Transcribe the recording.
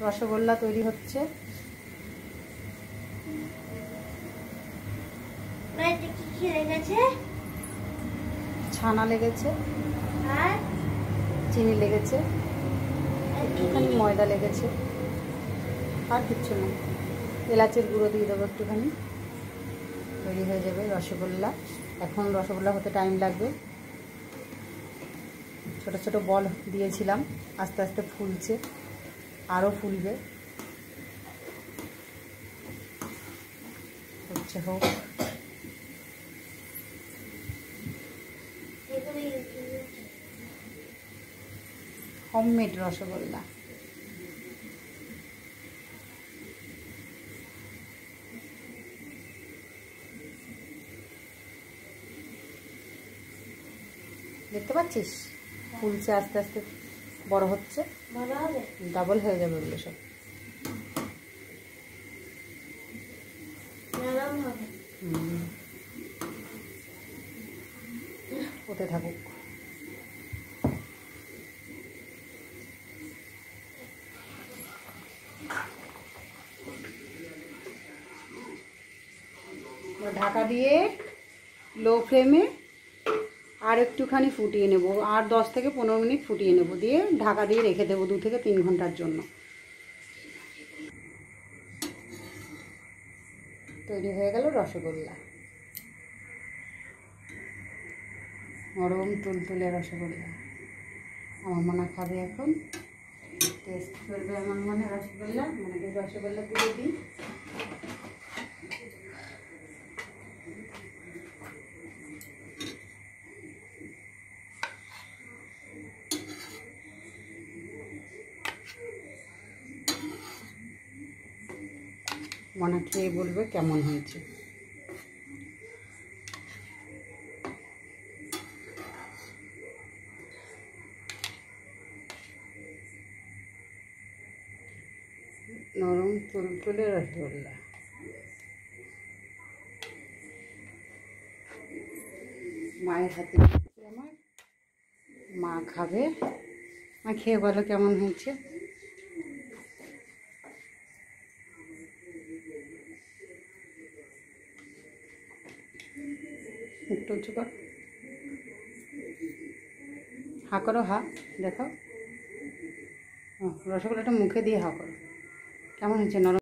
রসগোল্লা তৈরি হচ্ছে। ছানা লেগেছে। আর? চিনি লেগেছে। একটুখানি ময়দা লেগেছে। আর কিচ্ছু না। এলাচের গুঁড়ো দিয়ে দেবো একটুখানি। তৈরি হয়ে যাবে রসগোল্লা। এখন রসগোল্লা হতে টাইম লাগবে। ছোট ছোট বল দিয়েছিলাম। আস্তে আস্তে ফুলছে আরও ফুলবে। হচ্ছে হোক। হোমমেড রসগোল্লা। দেখতে পাচ্ছিস? ফুলছে আস্তে আস্তে বড় হচ্ছে। ডাবল হয়ে যাবে ওগুলো সব। হতে থাকুক। ঢাকা দিয়ে লো ফ্লেমে আর একটুখানি ফুটিয়ে নেব। আর দশ থেকে পনেরো মিনিট ফুটিয়ে নেব। দিয়ে ঢাকা দিয়ে রেখে দেবো দু থেকে তিন ঘণ্টার জন্য। তৈরি হয়ে গেল রসগোল্লা। নরম তুলতুলে রসগোল্লা। আমার মনে খাবে এখন। টেস্ট করবে আমার মনে রসগোল্লা। মানে রসগোল্লা তুলে দিই। মনে খেয়ে বলবে কেমন হয়েছে। নরম তুলতুলে রসগোল্লা মায়ের হাতে আমার, মা খাবে। মা খেয়ে বলো কেমন হয়েছে। একটু উঁচু কর হা করো, হা, দেখো। রসগোল্লাটা মুখে দিয়ে হা করো। কেমন হয়েছে? নরম